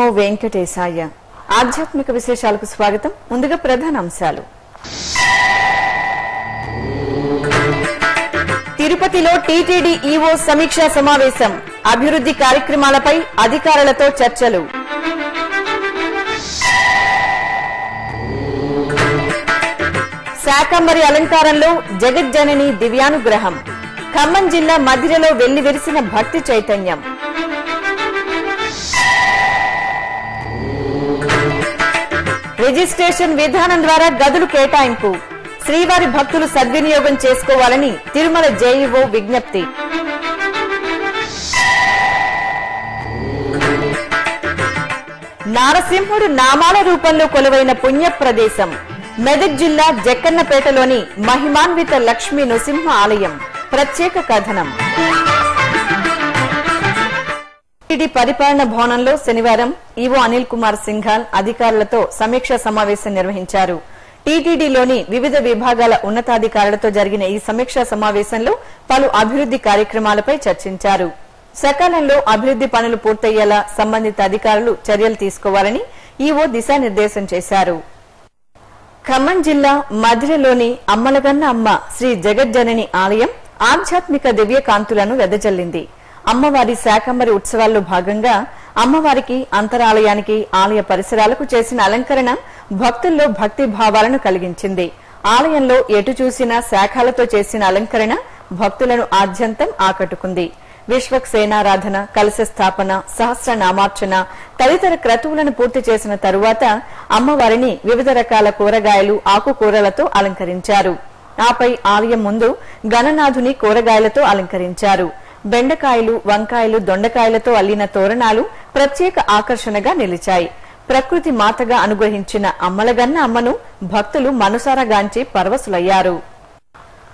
నమో వెంకటేశాయ. ఆధ్యాత్మిక విశేషాలకు స్వాగతం. ముందుగా ప్రధాన అంశాలు. తిరుపతిలో టీటీడీ ఈవో సమీక్షా సమావేశం. అభివృద్ధి కార్యక్రమాలపై అధికారులతో చర్చలు. శాకంబరి అలంకారంలో జగజ్జనని దివ్యానుగ్రహం. ఖమ్మం జిల్లా మధిరలో వెళ్ళి విరిసిన భక్తి చైతన్యం. రిజిస్ట్రేషన్ విధానం ద్వారా గదులు కేటాయింపు. శ్రీవారి భక్తులు సద్వినియోగం చేసుకోవాలని తిరుమల జేఈఓ విజ్ఞప్తి. నారసింహుడు నామాల రూపంలో కొలువైన పుణ్య ప్రదేశం. మెదక్ జిల్లా జక్కన్నపేటలోని మహిమాన్విత లక్ష్మీ నృసింహ ఆలయం. ప్రత్యేక కథనం. టీడీ పరిపాలన భవనంలో శనివారం ఈవో అనిల్ కుమార్ సింఘాల్ అధికారులతో సమీక్ష సమావేశం నిర్వహించారు. టీటీడీలోని వివిధ విభాగాల ఉన్నతాధికారులతో జరిగిన ఈ సమీక్షా సమావేశంలో పలు అభివృద్ధి కార్యక్రమాలపై చర్చించారు. సకాలంలో అభివృద్ధి పనులు పూర్తయ్యేలా సంబంధిత అధికారులు చర్యలు తీసుకోవాలని ఈవో దిశానిర్దేశం చేశారు. ఖమ్మం జిల్లా మధిరలోని అమ్మలగన్న అమ్మ శ్రీ జగజ్జనని ఆలయం ఆధ్యాత్మిక దివ్య కాంతులను వెదజల్లింది. అమ్మవారి శాకంబరి ఉత్సవాల్లో భాగంగా అమ్మవారికి అంతరాలయానికి ఆలయ పరిసరాలకు చేసిన అలంకరణ భక్తుల్లో భక్తి భావాలను కలిగించింది. ఆలయంలో ఎటు చూసినా శాఖలతో చేసిన అలంకరణ భక్తులను ఆద్యంతం ఆకట్టుకుంది. విశ్వక్సేనారాధన కలశ స్థాపన సహస్రనామార్చన తదితర క్రతువులను పూర్తి చేసిన తరువాత అమ్మవారిని వివిధ రకాల కూరగాయలు ఆకుకూరలతో అలంకరించారు. ఆపై ఆలయం ముందు గణనాథుని కూరగాయలతో అలంకరించారు. బెండకాయలు వంకాయలు దొండకాయలతో అల్లిన తోరణాలు ప్రత్యేక ఆకర్షణగా నిలిచాయి. ప్రకృతి మాతగా అనుగ్రహించిన అమ్మలగన్న అమ్మను భక్తులు మనసారా గాంచి పరవశులయ్యారు.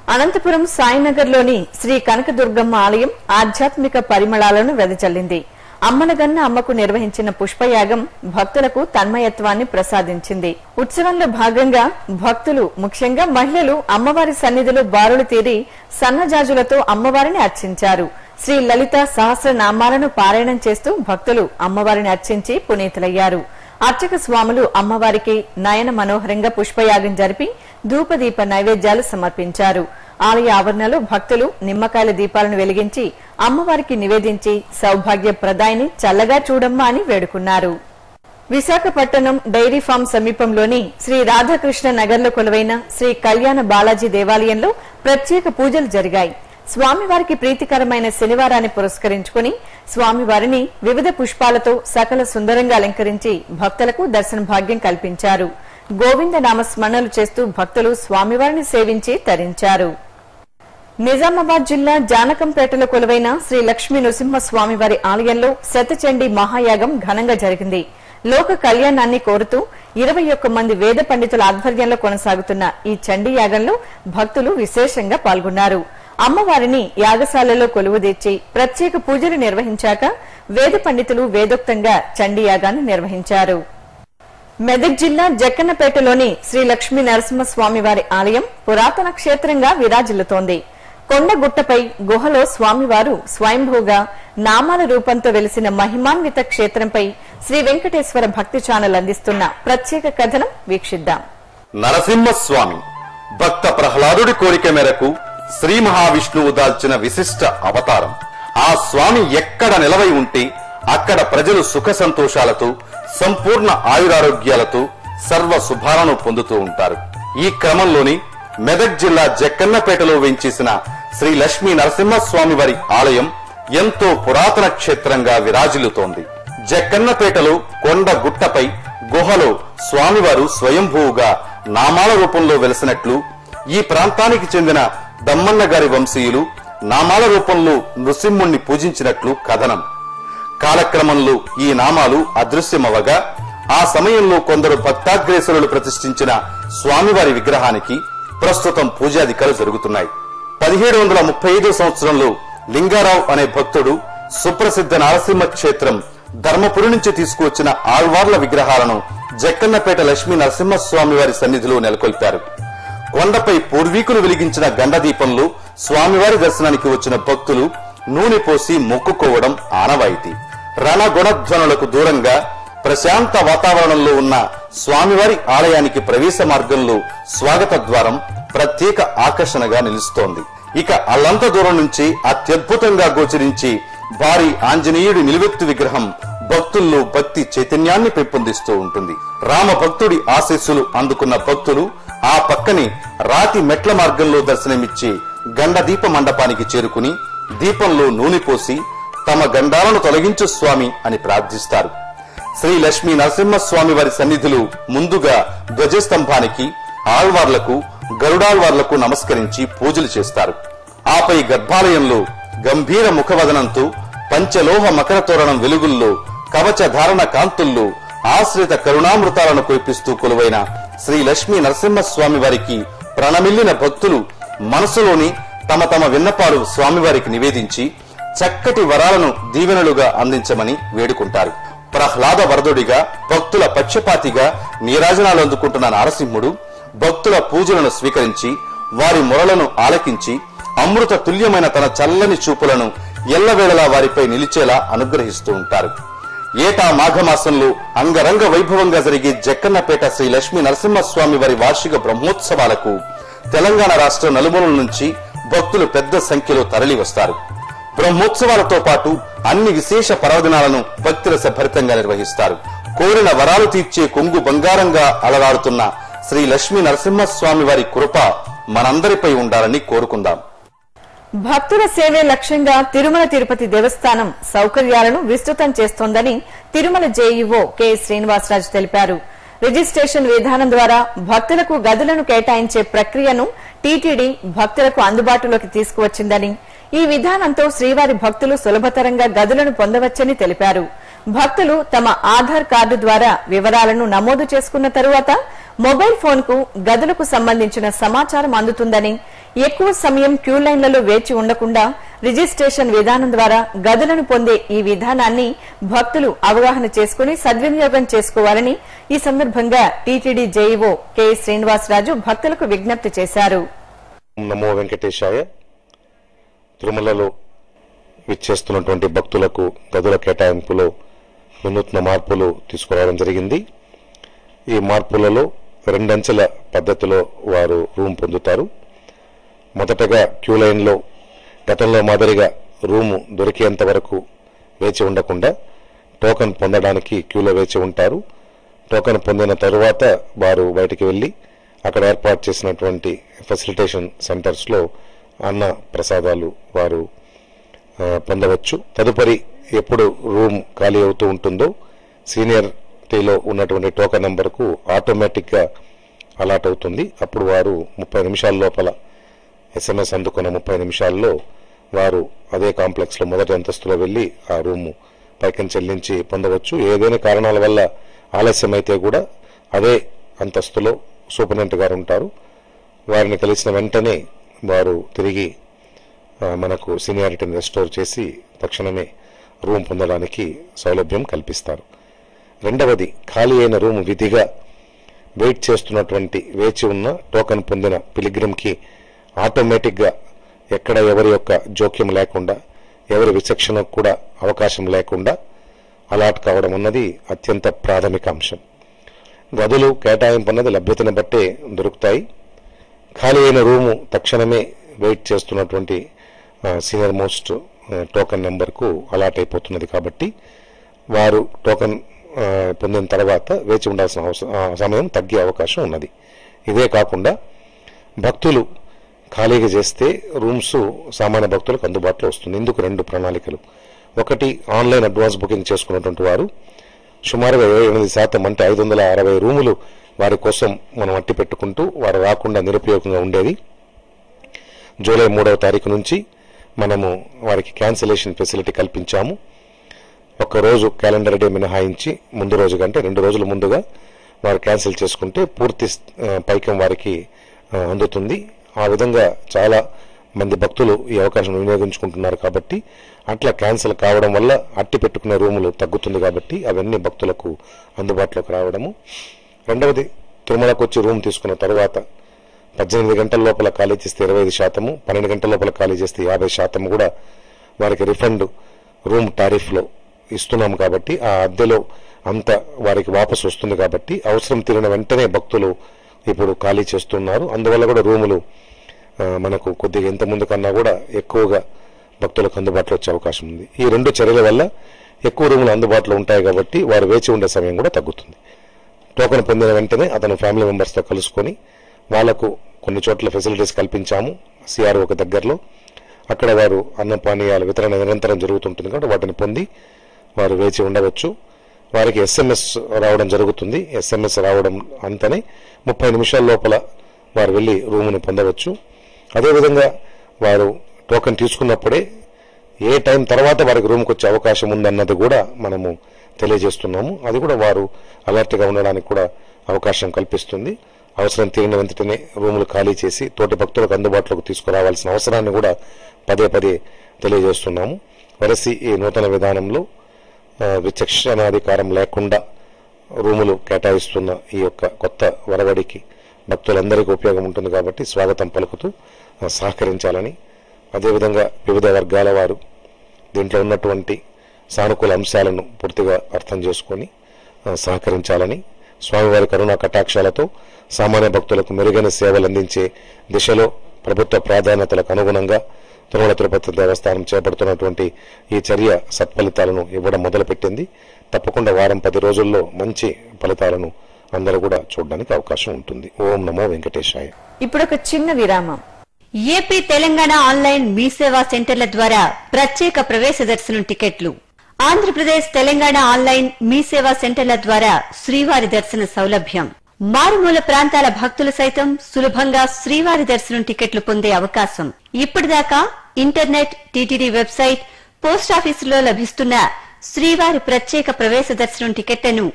అనంతపురం సాయినగర్లోని శ్రీ కనకదుర్గమ్మ ఆలయం ఆధ్యాత్మిక పరిమళాలను వెదజల్లింది. అమ్మనగన్న అమ్మకు నిర్వహించిన పుష్పయాగం భక్తులకు తన్మయత్వాన్ని ప్రసాదించింది. ఉత్సవంలో భాగంగా భక్తులు ముఖ్యంగా మహిళలు అమ్మవారి సన్నిధిలో బారులు తీరి సన్నజాజులతో అమ్మవారిని అర్చించారు. శ్రీ లలిత సహస్రనామాలను పారాయణం చేస్తూ భక్తులు అమ్మవారిని అర్చించి పునీతులయ్యారు. అర్చక స్వాములు అమ్మవారికి నయన మనోహరంగా పుష్పయాగం జరిపి ధూపదీప నైవేద్యాలు సమర్పించారు. ఆలయ ఆవరణలో భక్తులు నిమ్మకాయల దీపాలను వెలిగించి అమ్మవారికి నివేదించి సౌభాగ్య ప్రదాయిని చల్లగా చూడమ్మా అని వేడుకున్నారు. విశాఖపట్నం డైరీ ఫామ్ సమీపంలోని శ్రీ రాధాకృష్ణ నగర్లో కొలువైన శ్రీ కళ్యాణ బాలాజీ దేవాలయంలో ప్రత్యేక పూజలు జరిగాయి. స్వామివారికి ప్రీతికరమైన శనివారాన్ని పురస్కరించుకుని స్వామివారిని వివిధ పుష్పాలతో సకల సుందరంగా అలంకరించి భక్తులకు దర్శన భాగ్యం కల్పించారు. గోవింద నామ స్మరణలు చేస్తూ భక్తులు స్వామివారిని సేవించి తరించారు. నిజామాబాద్ జిల్లా జానకంపేటలో కొలువైన శ్రీ లక్ష్మీ నృసింహస్వామివారి ఆలయంలో శతచండీ మహాయాగం ఘనంగా జరిగింది. లోక కళ్యాణాన్ని కోరుతూ ఇరవై ఒక్క మంది వేద పండితుల ఆధ్వర్యంలో కొనసాగుతున్న ఈ చండీ యాగంలో భక్తులు విశేషంగా పాల్గొన్నారు. అమ్మవారిని యాగశాలలో కొలువుదీర్చి ప్రత్యేక పూజలు నిర్వహించాక వేద పండితులు వేదోక్తంగా చండీ యాగాన్ని నిర్వహించారు. మెదక్ జిల్లా జక్కన్నపేటలోని శ్రీ లక్ష్మీ నరసింహస్వామివారి ఆలయం పురాతన క్షేత్రంగా విరాజిల్లుతోంది. కొండ గుట్టపై గుహలో స్వామివారు స్వయంభూగా నామాల రూపంతో వెలిసిన మహిమాన్విత క్షేత్రంపై శ్రీ వెంకటేశ్వర భక్తి ఛానల్ అందిస్తున్న ప్రత్యేక కథనం వీక్షిద్దాం. నరసింహస్వామి భక్త ప్రహ్లాదుడి కోరిక మేరకు శ్రీ మహావిష్ణువు దాల్చిన విశిష్ట అవతారం. ఆ స్వామి ఎక్కడ నిలవై ఉంటే అక్కడ ప్రజలు సుఖ సంతోషాలతో సంపూర్ణ ఆయురారోగ్యాలతో సర్వ శుభాలను పొందుతూ ఉంటారు. ఈ క్రమంలోని మెదక్ జిల్లా జక్కన్నపేటలో వెంచేసిన శ్రీ లక్ష్మీ నరసింహస్వామివారి ఆలయం ఎంతో పురాతన క్షేత్రంగా విరాజిల్లుతోంది. జక్కన్నపేటలో కొండ గుట్టపై గుహలో స్వామివారు స్వయంభూవుగా నామాల రూపంలో వెలసినట్లు ఈ ప్రాంతానికి చెందిన దమ్మన్న గారి వంశీయులు నామాల రూపంలో నృసింహుణ్ణి పూజించినట్లు కథనం. కాలక్రమంలో ఈ నామాలు అదృశ్యమవగా ఆ సమయంలో కొందరు భక్తాగ్రేసరులు ప్రతిష్ఠించిన స్వామివారి విగ్రహానికి ప్రస్తుతం పూజాధికాలు జరుగుతున్నాయి. పదిహేడు వందల ముప్పై ఐదో సంవత్సరంలో లింగారావు అనే భక్తుడు సుప్రసిద్ధ నరసింహ క్షేత్రం ధర్మపురి నుంచి తీసుకువచ్చిన ఆళ్వార్ల విగ్రహాలను జక్కన్నపేట లక్ష్మీ నరసింహస్వామి వారి సన్నిధిలో నెలకొల్పారు. కొండపై పూర్వీకులు వెలిగించిన గండదీపంలో స్వామివారి దర్శనానికి వచ్చిన భక్తులు నూనె పోసి మొక్కుకోవడం ఆనవాయితీ. రణగుణధ్వనులకు దూరంగా ప్రశాంత వాతావరణంలో ఉన్న స్వామివారి ఆలయానికి ప్రవేశ మార్గంలో స్వాగత ద్వారం ప్రత్యేక ఆకర్షణగా నిలుస్తోంది. ఇక అల్లంత దూరం నుంచి అత్యద్భుతంగా గోచరించి భారీ ఆంజనేయుడి నిలువెత్తు విగ్రహం భక్తుల్లో భక్తి చైతన్యాన్ని పెంపొందిస్తూ ఉంటుంది. రామ భక్తుడి ఆశీస్సులు అందుకున్న భక్తులు ఆ పక్కనే రాతి మెట్ల మార్గంలో దర్శనమిచ్చి గండ దీప మండపానికి చేరుకుని దీపంలో నూనె పోసి తమ గండాలను తొలగించు స్వామి అని ప్రార్థిస్తారు. శ్రీ లక్ష్మీ నరసింహస్వామి వారి సన్నిధులు ముందుగా ధ్వజస్తంభానికి ఆళ్వార్లకు గరుడాళ్వార్లకు నమస్కరించి పూజలు చేస్తారు. ఆపై గర్భాలయంలో గంభీర ముఖవదనంతో పంచలోహ మకర తోరణం వెలుగుల్లో కవచ ధారణ కాంతుల్లో ఆశ్రిత కరుణామృతాలను కురిపిస్తూ కొలువైన శ్రీ లక్ష్మీ నరసింహస్వామి వారికి ప్రణమిల్లిన భక్తులు మనసులోని తమ తమ విన్నపాలు స్వామివారికి నివేదించి చక్కటి వరాలను దీవెనలుగా అందించమని వేడుకుంటారు. ప్రహ్లాద వరదుడిగా భక్తుల పక్షపాతిగా నీరాజనాలు అందుకుంటున్న నారసింహుడు భక్తుల పూజలను స్వీకరించి వారి మొరలను ఆలకించి అమృత తుల్యమైన తన చల్లని చూపులను ఎల్లవేళలా వారిపై నిలిచేలా అనుగ్రహిస్తూ ఉంటారు. ఏటా మాఘమాసంలో అంగరంగ వైభవంగా జరిగే జక్కన్నపేట శ్రీ లక్ష్మీ నరసింహస్వామి వారి వార్షిక బ్రహ్మోత్సవాలకు తెలంగాణ రాష్ట్ర నలుమూలల నుంచి భక్తులు పెద్ద సంఖ్యలో తరలి వస్తారు బ్రహ్మోత్సవాలతో పాటు అన్ని విశేష పర్వదినాలను భక్తుల భరితంగా నిర్వహిస్తారు. కోరిన వరాలు తీర్చే కొంగు బంగారంగా అలరాడుతున్న శ్రీ లక్ష్మీ నరసింహస్వామి వారి కృప మనందరిపై ఉండాలని కోరుకుందాం. భక్తుల సేవే లక్ష్యంగా తిరుమల తిరుపతి దేవస్థానం సౌకర్యాలను విస్తృతం చేస్తోందని తిరుమల జేఈఓ కె శ్రీనివాసరాజు తెలిపారు. రిజిస్ట్రేషన్ విధానం ద్వారా భక్తులకు గదులను కేటాయించే ప్రక్రియను టీటీడీ భక్తులకు అందుబాటులోకి తీసుకువచ్చిందని ఈ విధానంతో శ్రీవారి భక్తులు సులభతరంగా గదులను పొందవచ్చని తెలిపారు. భక్తులు తమ ఆధార్ కార్డు ద్వారా వివరాలను నమోదు చేసుకున్న తరువాత మొబైల్ ఫోన్కు గదులకు సంబంధించిన సమాచారం అందుతుందని ఎక్కువ సమయం క్యూ లైన్లలో వేచి ఉండకుండా రిజిస్ట్రేషన్ విధానం ద్వారా గదులను పొందే ఈ విధానాన్ని భక్తులు అవగాహన చేసుకుని సద్వినియోగం చేసుకోవాలని ఈ సందర్భంగా టీటీడీ జేఈఓ కె శ్రీనివాసరాజు భక్తులకు విజ్ఞప్తి చేశారు. నమో వెంకటేశాయ. తిరుమలలో విచ్చేస్తున్నటువంటి భక్తులకు గదుల కేటాయింపులో వినూత్న మార్పులు తీసుకురావడం జరిగింది. ఈ మార్పులలో రెండంచెల పద్ధతిలో వారు రూమ్ పొందుతారు. మొదటగా క్యూ లైన్లో గతంలో మాదిరిగా రూము దొరికేంత వరకు వేచి ఉండకుండా టోకన్ పొందడానికి క్యూలో వేచి ఉంటారు. టోకన్ పొందిన తరువాత వారు బయటికి వెళ్ళి అక్కడ ఏర్పాటు చేసినటువంటి ఫెసిలిటేషన్ సెంటర్స్లో అన్న ప్రసాదాలు వారు పొందవచ్చు. తదుపరి ఎప్పుడు రూమ్ ఖాళీ అవుతూ ఉంటుందో సీనియర్ టీలో ఉన్నటువంటి టోకన్ నెంబర్కు ఆటోమేటిక్గా అలాట్ అవుతుంది. అప్పుడు వారు ముప్పై నిమిషాల లోపల ఎస్ఎంఎస్ అందుకున్న ముప్పై నిమిషాల్లో వారు అదే కాంప్లెక్స్లో మొదటి అంతస్తులో వెళ్ళి ఆ రూము పైకం చెల్లించి పొందవచ్చు. ఏదైనా కారణాల వల్ల ఆలస్యం అయితే కూడా అదే అంతస్తులో సూపరింటెండెంట్ గారు ఉంటారు. వారిని కలిసిన వెంటనే వారు తిరిగి మనకు సీనియారిటీని రెస్టోర్ చేసి తక్షణమే రూమ్ పొందడానికి సౌలభ్యం కల్పిస్తారు. రెండవది ఖాళీ అయిన రూమ్ విధిగా వెయిట్ చేస్తున్నటువంటి వేచి ఉన్న టోకన్ పొందిన పిలిగ్రిమ్కి ఆటోమేటిక్గా ఎక్కడ ఎవరి యొక్క జోక్యం లేకుండా ఎవరి విచక్షణకు కూడా అవకాశం లేకుండా అలాట్ కావడం అన్నది అత్యంత ప్రాథమిక అంశం. గదులు కేటాయింపు అన్నది లభ్యతను బట్టే దొరుకుతాయి. ఖాళీ అయిన రూము తక్షణమే వెయిట్ చేస్తున్నటువంటి సీనియర్ మోస్ట్ టోకెన్ నెంబర్కు అలాట్ అయిపోతున్నది కాబట్టి వారు టోకెన్ పొందిన తర్వాత వేచి ఉండాల్సిన అవసరం సమయం తగ్గే అవకాశం ఉన్నది. ఇదే కాకుండా భక్తులు ఖాళీగా చేస్తే రూమ్స్ సామాన్య భక్తులకు అందుబాటులో వస్తుంది. ఇందుకు రెండు ప్రణాళికలు. ఒకటి ఆన్లైన్ అడ్వాన్స్ బుకింగ్ చేసుకున్నటువంటి వారు సుమారుగా ఇరవై ఎనిమిది శాతం అంటే ఐదు వందల అరవై రూములు వారి కోసం మనం అట్టి పెట్టుకుంటూ వారు రాకుండా నిరుపయోగంగా ఉండేది జూలై మూడవ తారీఖు నుంచి మనము వారికి క్యాన్సిలేషన్ ఫెసిలిటీ కల్పించాము. ఒక రోజు క్యాలెండర్ డే మినహాయించి ముందు రోజు కంటే రెండు రోజుల ముందుగా వారు క్యాన్సిల్ చేసుకుంటే పూర్తి పైకం వారికి అందుతుంది. ఆ విధంగా చాలా మంది భక్తులు ఈ అవకాశం వినియోగించుకుంటున్నారు కాబట్టి అట్లా క్యాన్సిల్ కావడం వల్ల అట్టి పెట్టుకునే రూములు తగ్గుతుంది కాబట్టి అవన్నీ భక్తులకు అందుబాటులోకి రావడము. రెండవది తిరుమలకు వచ్చి రూమ్ తీసుకున్న తర్వాత పద్దెనిమిది గంటల లోపల ఖాళీ చేస్తే ఇరవై ఐదు శాతము పన్నెండు గంటల లోపల ఖాళీ చేస్తే యాభై శాతం కూడా వారికి రిఫండ్ రూమ్ టారిఫ్లో ఇస్తున్నాం కాబట్టి ఆ అద్దెలో అంత వారికి వాపసు వస్తుంది కాబట్టి అవసరం తీరిన వెంటనే భక్తులు ఇప్పుడు ఖాళీ చేస్తున్నారు. అందువల్ల కూడా రూములు మనకు కొద్దిగా ఇంత ముందు కన్నా కూడా ఎక్కువగా భక్తులకు అందుబాటులో వచ్చే అవకాశం ఉంది. ఈ రెండు చర్యల వల్ల ఎక్కువ రూములు అందుబాటులో ఉంటాయి కాబట్టి వారు వేచి ఉండే సమయం కూడా తగ్గుతుంది. టోకెన్ పొందిన వెంటనే అతను ఫ్యామిలీ మెంబర్స్తో కలుసుకొని వాళ్ళకు కొన్ని చోట్ల ఫెసిలిటీస్ కల్పించాము సిఆర్ఓకి దగ్గరలో. అక్కడ వారు అన్న పానీయాల వితరణ నిరంతరం జరుగుతుంటుంది కాబట్టి వాటిని పొంది వారు వేచి ఉండవచ్చు. వారికి ఎస్ఎంఎస్ రావడం జరుగుతుంది. ఎస్ఎంఎస్ రావడం అంతనే ముప్పై నిమిషాల లోపల వారు వెళ్ళి రూమును పొందవచ్చు. అదేవిధంగా వారు టోకెన్ తీసుకున్నప్పుడే ఏ టైం తర్వాత వారికి రూమ్కి వచ్చే అవకాశం ఉందన్నది కూడా మనము తెలియజేస్తున్నాము. అది కూడా వారు అలర్ట్గా ఉండడానికి కూడా అవకాశం కల్పిస్తుంది. అవసరం తీరిన వెంటనే రూములు ఖాళీ చేసి తోటి భక్తులకు అందుబాటులోకి తీసుకురావాల్సిన అవసరాన్ని కూడా పదే పదే తెలియజేస్తున్నాము. వరసి ఈ నూతన విధానంలో విచక్షణ విచక్షణాధికారం లేకుండా రూములు కేటాయిస్తున్న ఈ యొక్క కొత్త వరవడికి భక్తులందరికీ ఉపయోగం ఉంటుంది కాబట్టి స్వాగతం పలుకుతూ సహకరించాలని. అదేవిధంగా వివిధ వర్గాల వారు దీంట్లో ఉన్నటువంటి సానుకూల అంశాలను పూర్తిగా అర్థం చేసుకొని సహకరించాలని స్వామివారి కరుణా కటాక్షాలతో సామాన్య భక్తులకు మెరుగైన సేవలు అందించే దిశలో ప్రభుత్వ ప్రాధాన్యతలకు అనుగుణంగా తిరుమల తిరుపతి దేవస్థానం చేపడుతున్నటువంటి ఈ చర్య సత్ఫలితాలను ఇవ్వడం మొదలుపెట్టింది. తప్పకుండా వారం పది రోజుల్లో మంచి ఫలితాలను అందరూ కూడా చూడడానికి అవకాశం ఉంటుంది. ఓం నమో వెంకటేశాయ. ఇప్పుడు ఒక చిన్న విరామం. ఏపీ తెలంగాణ ఆన్లైన్ మీ సేవా సెంటర్ల ద్వారా ప్రత్యేక ప్రవేశ దర్శనం టికెట్లు. ఆంధ్రప్రదేశ్ తెలంగాణ ఆన్లైన్ మీ సేవా సెంటర్ల ద్వారా శ్రీవారి దర్శన సౌలభ్యం. మారుమూల ప్రాంతాల భక్తులు సైతం సులభంగా శ్రీవారి దర్శనం టికెట్లు పొందే అవకాశం. ఇప్పటిదాకా ఇంటర్నెట్ టీటీడీ వెబ్సైట్ పోస్టాఫీసులో లభిస్తున్న శ్రీవారి ప్రత్యేక ప్రవేశ దర్శనం టికెట్లను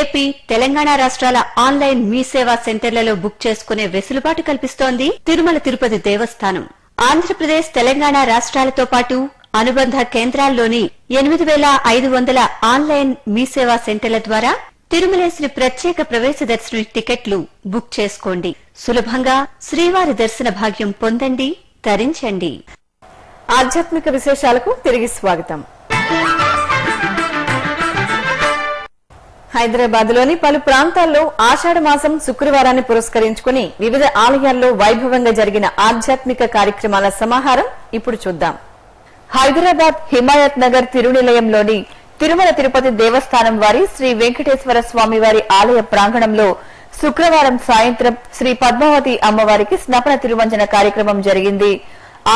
ఏపీ తెలంగాణ రాష్ట్రాల ఆన్లైన్ మీ సేవా సెంటర్లలో బుక్ చేసుకునే వెసులుబాటు కల్పిస్తోంది తిరుమల తిరుపతి దేవస్థానం. ఆంధ్రప్రదేశ్ తెలంగాణ రాష్ట్రాలతో పాటు అనుబంధ కేంద్రాల్లోని ఎనిమిది వేల ఐదు వందల ఆన్లైన్ మీ సేవా సెంటర్ల ద్వారా తిరుమలేశ్వరి ప్రత్యేక ప్రవేశ దర్శన టికెట్లు బుక్ చేసుకోండి. సులభంగా శ్రీవారి దర్శన భాగ్యం పొందండి తరించండి. ఆధ్యాత్మిక విశేషాలకు తిరిగి స్వాగతం. హైదరాబాద్లోని పలు ప్రాంతాల్లో ఆషాఢ మాసం శుక్రవారాన్ని పురస్కరించుకుని వివిధ ఆలయాల్లో వైభవంగా జరిగిన ఆధ్యాత్మిక కార్యక్రమాల సమాహారం ఇప్పుడు చూద్దాం. హైదరాబాద్ హిమాయత్ నగర్ తిరునిలయంలోని తిరుమల తిరుపతి దేవస్థానం వారి శ్రీ వెంకటేశ్వర స్వామి వారి ఆలయ ప్రాంగణంలో శుక్రవారం సాయంత్రం శ్రీ పద్మావతి అమ్మవారికి స్నపన తిరువంజన కార్యక్రమం జరిగింది.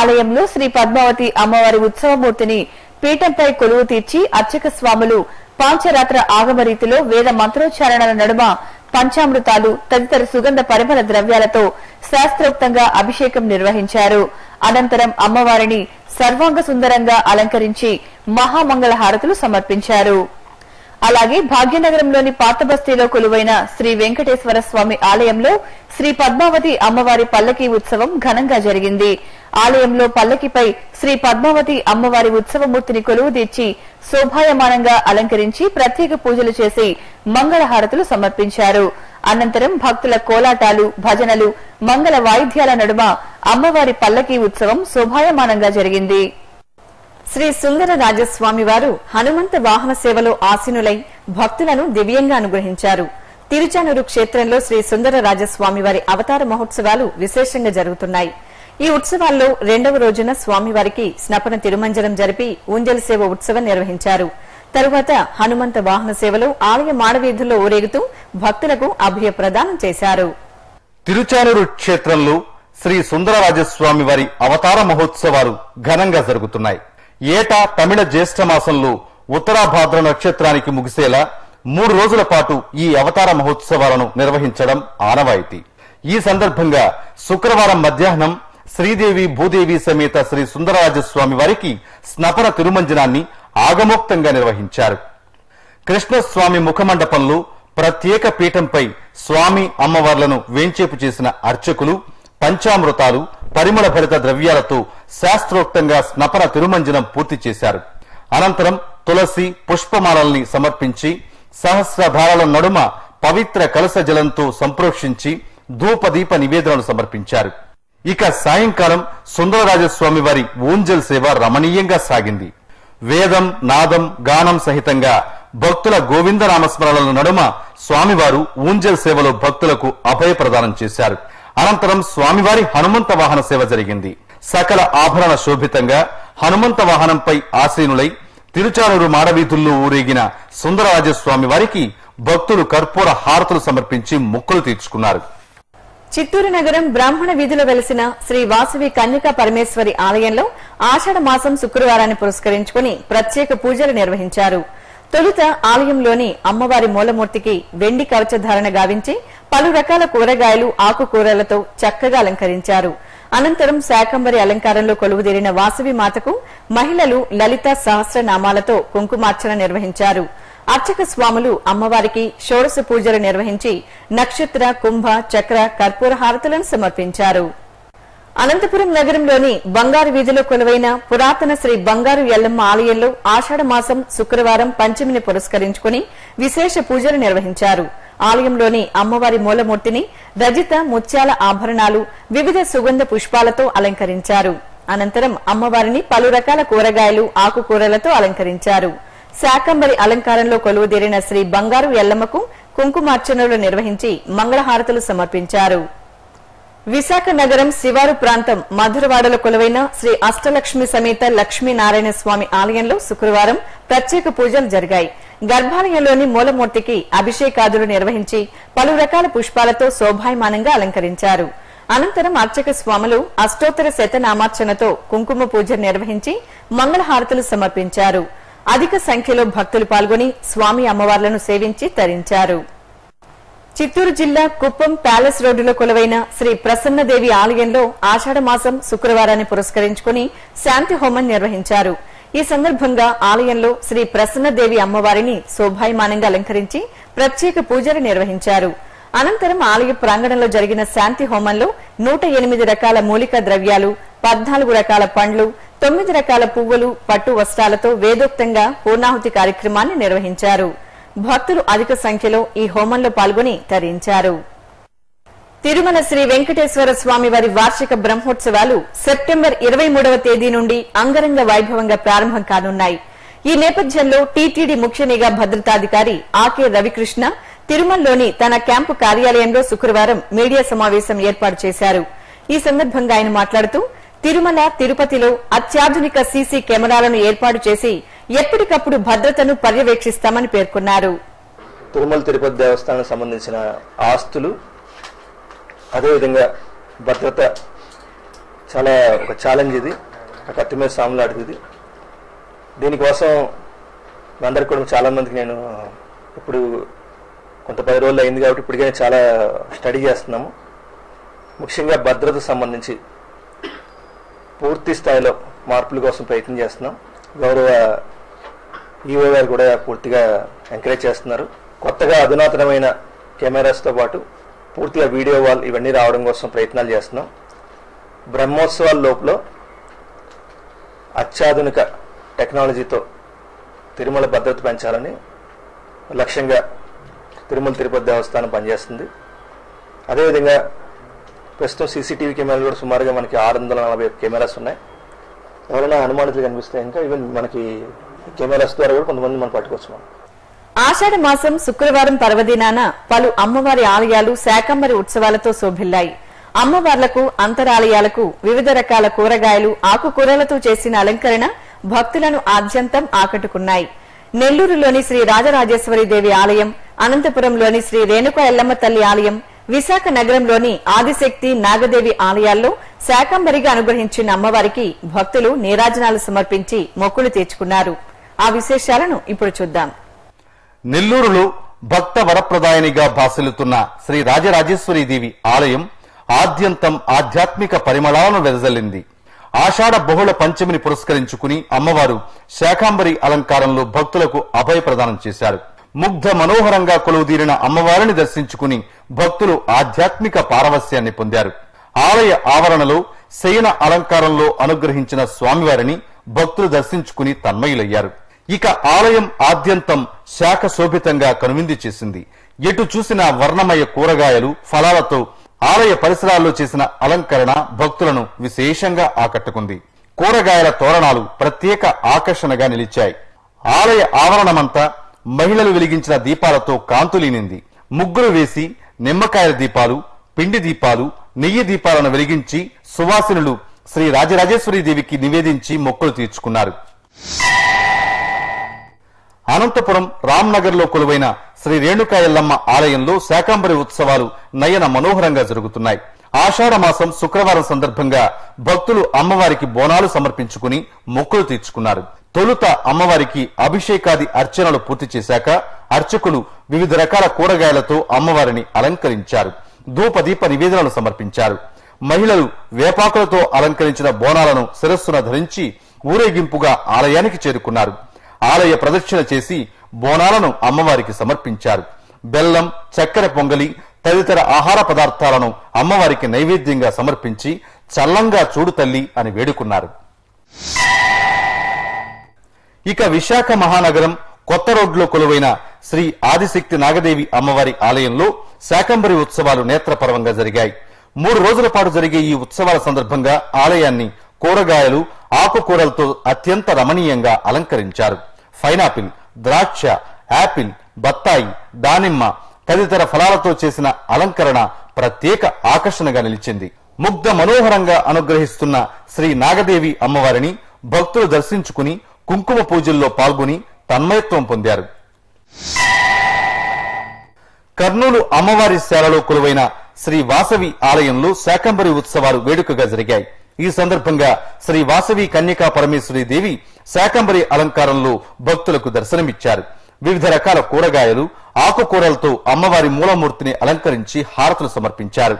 ఆలయంలో శ్రీ పద్మావతి అమ్మవారి ఉత్సవమూర్తిని పీఠంపై కొలువు తీర్చి అర్చక స్వాములు పాంచరాత్ర ఆగమ రీతిలో వేద మంత్రోచ్చారణల నడుమ పంచామృతాలు తదితర సుగంధ పరిమళ ద్రవ్యాలతో శాస్త్రోక్తంగా అభిషేకం నిర్వహించారు. అనంతరం అమ్మవారిని సర్వాంగ సుందరంగా అలంకరించి మహామంగళ హారతులు సమర్పించారు. అలాగే భాగ్యనగరంలోని పాతబస్తీలో కొలువైన శ్రీ వెంకటేశ్వర స్వామి ఆలయంలో శ్రీ పద్మావతి అమ్మవారి పల్లకీ ఉత్సవం ఘనంగా జరిగింది. ఆలయంలో పల్లకిపై శ్రీ పద్మావతి అమ్మవారి ఉత్సవమూర్తిని కొలువు తీర్చి శోభాయమానంగా అలంకరించి ప్రత్యేక పూజలు చేసి మంగళహారతులు సమర్పించారు. అనంతరం భక్తుల కోలాటాలు భజనలు మంగళ వాయిద్యాల నడుమ అమ్మవారి పల్లకి ఉత్సవం శోభాయమానంగా జరిగింది. శ్రీ సుందర రాజస్వామి వారు హనుమంత వాహన సేవలో ఆసీనులై భక్తులను దివ్యంగా అనుగ్రహించారు. తిరుచానూరు క్షేత్రంలో శ్రీ సుందర రాజస్వామి వారి అవతార మహోత్సవాలు విశేషంగా జరుగుతున్నాయి. ఈ ఉత్సవాల్లో రెండవ రోజున స్వామివారికి స్నపన తిరుమంజనం జరిపి ఉంజల సేవ ఉత్సవం నిర్వహించారు. తరువాత హనుమంత వాహన సేవలు ఆలయ మాడవీధుల్లో ఊరేగుతూ భక్తులకు అభయ ప్రదానం చేశారు. తిరుచానూరు క్షేత్రంలో శ్రీ సుందరరాజస్వామి వారి అవతార మహోత్సవాలు ఘనంగా జరుగుతున్నాయి. ఏటా తమిళ జ్యేష్ఠ మాసంలో ఉత్తరాభాద్ర నక్షత్రానికి ముగిసేలా మూడు రోజుల పాటు ఈ అవతార మహోత్సవాలను నిర్వహించడం ఆనవాయితీ. ఈ సందర్భంగా శుక్రవారం మధ్యాహ్నం శ్రీదేవి భూదేవి సమేత శ్రీ సుందరరాజస్వామి వారికి స్నపన తిరుమంజనాన్ని ఆగమోక్తంగా నిర్వహించారు. కృష్ణస్వామి ముఖమండపంలో ప్రత్యేక పీఠంపై స్వామి అమ్మవార్లను వేంచేపు చేసిన అర్చకులు పంచామృతాలు పరిమళ భరిత ద్రవ్యాలతో శాస్త్రోక్తంగా స్నపన తిరుమంజనం పూర్తి చేశారు. అనంతరం తులసి పుష్పమాలల్ని సమర్పించి సహస్రధారాల నడుమ పవిత్ర కలస జలంతో సంప్రోక్షించి ధూపదీప నివేదనలు సమర్పించారు. ఇక సాయంకాలం సుందరరాజస్వామి వారి ఊంజల్ సేవ రమణీయంగా సాగింది. వేదం నాదం గానం సహితంగా భక్తుల గోవింద నామస్మరణల నడుమ స్వామివారు ఊంజల్ సేవలో భక్తులకు అభయ ప్రదానం చేశారు. అనంతరం స్వామివారి హనుమంత వాహన సేవ జరిగింది. సకల ఆభరణ శోభితంగా హనుమంత వాహనంపై ఆసీనులై తిరుచానూరు మాడవీధుల్లో ఊరేగిన సుందరరాజస్వామి వారికి భక్తులు కర్పూర హారతులు సమర్పించి మొక్కులు తీర్చుకున్నారు. చిత్తూరు నగరం బ్రాహ్మణ వీధిలో వెలిసిన శ్రీ వాసవి కన్యకా పరమేశ్వరి ఆలయంలో ఆషాఢ మాసం శుక్రవారాన్ని పురస్కరించుకుని ప్రత్యేక పూజలు నిర్వహించారు. తొలుత ఆలయంలోని అమ్మవారి మూలమూర్తికి వెండి కవచధారణ గావించి పలు రకాల కూరగాయలు ఆకుకూరలతో చక్కగా అలంకరించారు. అనంతరం శాకంబరి అలంకారంలో కొలువుదీరిన వాసవి మాతకు మహిళలు లలిత సహస్రనామాలతో కుంకుమార్చన నిర్వహించారు. అర్చక స్వాములు అమ్మవారికి షోడశ పూజలు నిర్వహించి నక్షత్ర కుంభ చక్ర కర్పూర హారతులను సమర్పించారు. అనంతపురం నగరంలోని బంగారు వీధిలో కొలువైన పురాతన శ్రీ బంగారు ఎల్లమ్మ ఆలయంలో ఆషాఢ మాసం శుక్రవారం పంచమిని పురస్కరించుకుని విశేష పూజలు నిర్వహించారు. ఆలయంలోని అమ్మవారి మూలమూర్తిని రజిత ముత్యాల ఆభరణాలు వివిధ సుగంధ పుష్పాలతో అలంకరించారు. అనంతరం అమ్మవారిని పలు రకాల కూరగాయలు ఆకుకూరలతో అలంకరించారు. శాకంబరి అలంకారంలో కొలువుదీరిన శ్రీ బంగారు ఎల్లమ్మకు కుంకుమార్చనలు నిర్వహించి మంగళహారతులు సమర్పించారు. విశాఖ నగరం శివారు ప్రాంతం మధురవాడలో కొలువైన శ్రీ అష్టలక్ష్మి సమేత లక్ష్మీనారాయణ స్వామి ఆలయంలో శుక్రవారం ప్రత్యేక పూజలు జరిగాయి. గర్భాలయంలోని మూలమూర్తికి అభిషేకాదులు నిర్వహించి పలు రకాల పుష్పాలతో శోభాయమానంగా అలంకరించారు. అనంతరం అర్చక స్వాములు అష్టోత్తర శతనామార్చనతో కుంకుమ పూజ నిర్వహించి మంగళహారతులు సమర్పించారు. అధిక సంఖ్యలో భక్తులు పాల్గొని స్వామి అమ్మవార్లను సేవించి తరించారు. చిత్తూరు జిల్లా కుప్పం ప్యాలెస్ రోడ్డులో కొలువైన శ్రీ ప్రసన్నదేవి ఆలయంలో ఆషాఢమాసం శుక్రవారాన్ని పురస్కరించుకుని శాంతి హోమం నిర్వహించారు. ఈ సందర్భంగా ఆలయంలో శ్రీ ప్రసన్నదేవి అమ్మవారిని శోభాయమానంగా అలంకరించి ప్రత్యేక పూజలు నిర్వహించారు. అనంతరం ఆలయ ప్రాంగణంలో జరిగిన శాంతి హోమంలో నూట ఎనిమిది రకాల మూలిక ద్రవ్యాలు పద్నాలుగు రకాల పండ్లు తొమ్మిది రకాల పువ్వులు పట్టు వస్త్రాలతో వేదోక్తంగా పూర్ణాహుతి కార్యక్రమాన్ని నిర్వహించారు. భక్తులు అధిక సంఖ్యలో ఈ హోమంలో పాల్గొని తరించారు. తిరుమల శ్రీ వెంకటేశ్వర స్వామి వారి వార్షిక బ్రహ్మోత్సవాలు సెప్టెంబర్ ఇరవై మూడవ తేదీ నుండి అంగరంగ వైభవంగా ప్రారంభం కానున్నాయి. ఈ నేపథ్యంలో టీటీడీ ముఖ్య నిఘా భద్రతాధికారి ఆకే రవికృష్ణ తిరుమలలోని తన క్యాంపు కార్యాలయంలో శుక్రవారం మీడియా సమావేశం ఏర్పాటు చేశారు. ఈ సందర్భంగా ఆయన మాట్లాడుతూ తిరుమల తిరుపతిలో అత్యాధునిక సీసీ కెమెరాలను ఏర్పాటు చేసి ఎప్పటికప్పుడు భద్రతను పర్యవేక్షిస్తామని పేర్కొన్నారు. తిరుమల తిరుపతి దేవస్థానం సంబంధించిన ఆస్తులు అదేవిధంగా భద్రత చాలా ఒక ఛాలెంజ్ ఇది ఒక కత్తి మీద సాములాడుతుంది ఇది దీనికోసం మీ అందరికి కూడా చాలామందికి నేను ఇప్పుడు కొంత పది రోజులు అయింది కాబట్టి ఇప్పటికే చాలా స్టడీ చేస్తున్నాము. ముఖ్యంగా భద్రత సంబంధించి పూర్తి స్థాయిలో మార్పుల కోసం ప్రయత్నం చేస్తున్నాం. గౌరవ ఈఓ గారు కూడా పూర్తిగా ఎంకరేజ్ చేస్తున్నారు. కొత్తగా అధునాతనమైన కెమెరాస్తో పాటు పూర్తిగా వీడియో వాల్ ఇవన్నీ రావడం కోసం ప్రయత్నాలు చేస్తున్నాం. బ్రహ్మోత్సవాల లోపల అత్యాధునిక టెక్నాలజీతో తిరుమల భద్రత పెంచాలని లక్ష్యంగా తిరుమల తిరుపతి దేవస్థానం పనిచేస్తుంది. అదేవిధంగా ప్రస్తుతం సీసీటీవీ కెమెరాలు కూడా సుమారుగా మనకి ఆరు వందల నలభై కెమెరాస్ ఉన్నాయి. ఎవరైనా అనుమానితులు కనిపిస్తాయి ఇంకా ఈవెన్ మనకి కెమెరాస్ ద్వారా కూడా కొంతమంది మనం పట్టుకోవచ్చు మనం. ఆషాఢ మాసం శుక్రవారం పర్వదినాన పలు అమ్మవారి ఆలయాలు శాకంబరి ఉత్సవాలతో శోభిల్లాయి. అమ్మవార్లకు అంతరాలయాలకు వివిధ రకాల కూరగాయలు ఆకుకూరలతో చేసిన అలంకరణ భక్తులను ఆద్యంతం ఆకట్టుకున్నాయి. నెల్లూరులోని శ్రీ రాజరాజేశ్వరి దేవి ఆలయం అనంతపురంలోని శ్రీ రేణుక ఎల్లమ్మ తల్లి ఆలయం విశాఖ నగరంలోని ఆదిశక్తి నాగదేవి ఆలయాల్లో శాకంబరిగా అనుగ్రహించిన అమ్మవారికి భక్తులు నీరాజనాలు సమర్పించి మొక్కులు తీర్చుకున్నారు. ఆ విశేషాలను ఇప్పుడు చూద్దాం. నెల్లూరులో భక్త వరప్రదాయనిగా భాసిల్లుతున్న శ్రీ రాజరాజేశ్వరి దేవి ఆలయం ఆద్యంతం ఆధ్యాత్మిక పరిమళాలను వెదజల్లింది. ఆషాఢ బహుళ పంచమిని పురస్కరించుకుని అమ్మవారు శాకాంబరి అలంకారంలో భక్తులకు అభయ ప్రదానం చేశారు. ముగ్ధ మనోహరంగా కొలువుదీరిన అమ్మవారిని దర్శించుకుని భక్తులు ఆధ్యాత్మిక పారవస్యాన్ని పొందారు. ఆలయ ఆవరణలో శయన అలంకారంలో అనుగ్రహించిన స్వామివారిని భక్తులు దర్శించుకుని తన్మయులయ్యారు. ఇక ఆలయం ఆద్యంతం శాఖ శోభితంగా కనువిందు చేసింది. ఎటు చూసిన వర్ణమయ కూరగాయలు ఫలాలతో ఆలయ పరిసరాల్లో చేసిన అలంకరణ భక్తులను విశేషంగా ఆకట్టుకుంది. కూరగాయల తోరణాలు ప్రత్యేక ఆకర్షణగా నిలిచాయి. ఆలయ ఆవరణమంతా మహిళలు వెలిగించిన దీపాలతో కాంతులీనింది. ముగ్గులు వేసి నిమ్మకాయల దీపాలు పిండి దీపాలు నెయ్యి దీపాలను వెలిగించి సువాసినులు శ్రీ రాజరాజేశ్వరి దేవికి నివేదించి మొక్కులు తీర్చుకున్నారు. అనంతపురం రామ్నగర్లో కొలువైన శ్రీ రేణుకాయల్లమ్మ ఆలయంలో శాకాంబరి ఉత్సవాలు నయన మనోహరంగా జరుగుతున్నాయి. ఆషాఢ మాసం శుక్రవారం సందర్భంగా భక్తులు అమ్మవారికి బోనాలు సమర్పించుకుని మొక్కులు తీర్చుకున్నారు. తొలుత అమ్మవారికి అభిషేకాది అర్చనలు పూర్తి చేశాక అర్చకులు వివిధ రకాల కూరగాయలతో అమ్మవారిని అలంకరించారు. ధూపదీప నివేదనలు సమర్పించారు. మహిళలు వేపాకులతో అలంకరించిన బోనాలను శిరస్సున ధరించి ఊరేగింపుగా ఆలయానికి చేరుకున్నారు. ఆలయ ప్రదక్షిణ చేసి బోనాలను అమ్మవారికి సమర్పించారు. బెల్లం చక్కెర పొంగలి తదితర ఆహార పదార్థాలను అమ్మవారికి నైవేద్యంగా సమర్పించి చల్లంగా చూడు తల్లి అని వేడుకున్నారు. ఇక విశాఖ మహానగరం కొత్త రోడ్లో కొలువైన శ్రీ ఆదిశక్తి నాగదేవి అమ్మవారి ఆలయంలో శాకంబరి ఉత్సవాలు నేత్రపర్వంగా జరిగాయి. మూడు రోజుల పాటు జరిగే ఈ ఉత్సవాల సందర్భంగా ఆలయాన్ని కూరగాయలు ఆకుకూరలతో అత్యంత రమణీయంగా అలంకరించారు. పైనాపిల్ ద్రాక్ష యాపిల్ బత్తాయి దానిమ్మ తదితర ఫలాలతో చేసిన అలంకరణ ప్రత్యేక ఆకర్షణగా నిలిచింది. ముగ్ధ మనోహరంగా అనుగ్రహిస్తున్న శ్రీ నాగదేవి అమ్మవారిని భక్తులు దర్శించుకుని కుంకుమ పూజల్లో పాల్గొని తన్మయత్వం పొందారు. కర్నూలు అమ్మవారి శాలలో కొలువైన శ్రీ వాసవి ఆలయంలో శాకంబరి ఉత్సవాలు వేడుకగా జరిగాయి. ఈ సందర్భంగా శ్రీ వాసవి కన్యకా పరమేశ్వరి దేవి శాకంబరి అలంకారంలో భక్తులకు దర్శనమిచ్చారు. వివిధ రకాల కూరగాయలు ఆకుకూరలతో అమ్మవారి మూలమూర్తిని అలంకరించి హారతులు సమర్పించారు.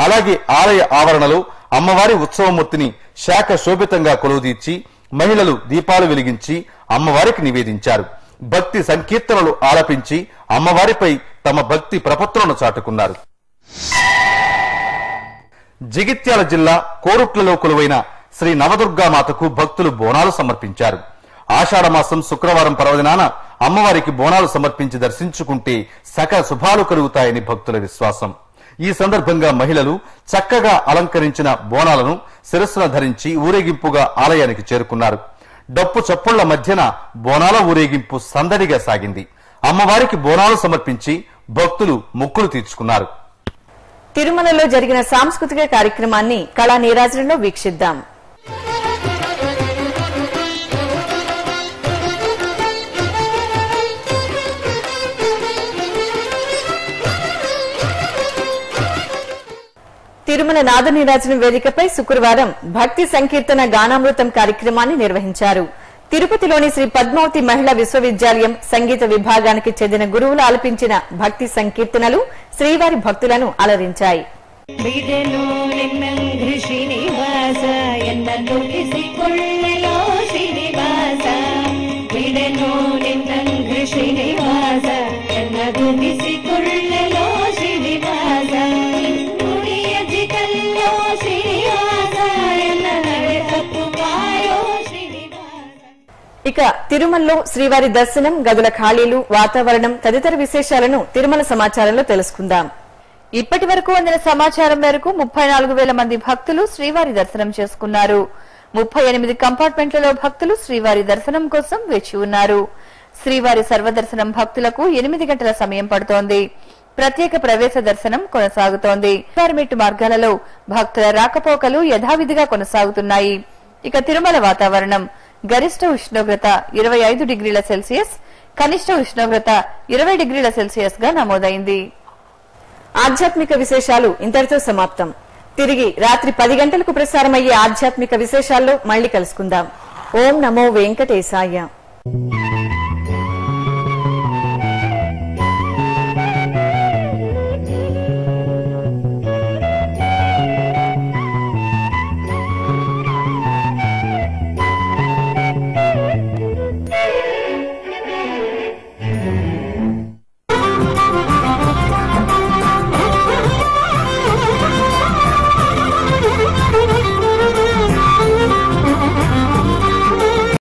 అలాగే ఆలయ ఆవరణలో అమ్మవారి ఉత్సవమూర్తిని శాఖ శోభితంగా కొలువుదీర్చి మహిళలు దీపాలు వెలిగించి అమ్మవారికి నివేదించారు. భక్తి సంకీర్తనలు ఆలపించి అమ్మవారిపై తమ భక్తి ప్రపత్తులను చాటుకున్నారు. జగిత్యాల జిల్లా కోరుట్లలో కొలువైన శ్రీ నవదుర్గామాతకు భక్తులు బోనాలు సమర్పించారు. ఆషాఢమాసం శుక్రవారం పర్వదినాన అమ్మవారికి బోనాలు సమర్పించి దర్శించుకుంటే సకల శుభాలు కలుగుతాయని భక్తుల విశ్వాసం. ఈ సందర్భంగా మహిళలు చక్కగా అలంకరించిన బోనాలను శిరస్సున ధరించి ఊరేగింపుగా ఆలయానికి చేరుకున్నారు. డప్పు చప్పుళ్ళ మధ్యన బోనాల ఊరేగింపు సందడిగా సాగింది. అమ్మవారికి బోనాలు సమర్పించి భక్తులు ముక్కులు తీర్చుకున్నారు. తిరుమలలో జరిగిన సాంస్కృతిక కార్యక్రమాన్ని కళా నీరాజనంలో వీక్షిద్దాం. తిరుమల నాదనీరాజనం వేదికపై శుక్రవారం భక్తి సంకీర్తన గానామృతం కార్యక్రమాన్ని నిర్వహించారు. తిరుపతిలోని శ్రీ పద్మావతి మహిళా విశ్వవిద్యాలయం సంగీత విభాగానికి చెందిన గురువులు ఆలపించిన భక్తి సంకీర్తనలు శ్రీవారి భక్తులను అలరించాయి. ృషి నివాస ఇక తిరుమలలో శ్రీవారి దర్శనం గదుల ఖాళీలు వాతావరణం తదితర విశేషాలను తిరుమల సమాచారంలో తెలుసుకుందాం. ఇప్పటి వరకు అందిన సమాచారం మేరకు ముప్పై నాలుగు వేల మంది భక్తులు శ్రీవారి దర్శనం చేసుకున్నారు. ముప్పై ఎనిమిది కంపార్ట్మెంట్లలో భక్తులు శ్రీవారి దర్శనం కోసం వేచి ఉన్నారు. శ్రీవారి సర్వదర్శనం భక్తులకు ఎనిమిది గంటల సమయం పడుతోంది. ప్రత్యేక ప్రవేశ దర్శనం కొనసాగుతోంది. పర్మిట్ మార్గాలలో భక్తుల రాకపోకలు యథావిధిగా కొనసాగుతున్నాయి. ఇక తిరుమల వాతావరణం. గరిష్ట ఉష్ణోగ్రత ఇరవై ఐదు డిగ్రీల సెల్సియస్ కనిష్ట ఉష్ణోగ్రత ఇరవై డిగ్రీల సెల్సియస్గా నమోదైంది. ఆధ్యాత్మిక విశేషాలు ఇంతటితో సమాప్తం. తిరిగి రాత్రి పది గంటలకు ప్రసారమయ్యే ఆధ్యాత్మిక విశేషాల్లో మళ్ళీ కలుసుకుందాం. ఓం నమో వెంకటేశాయ.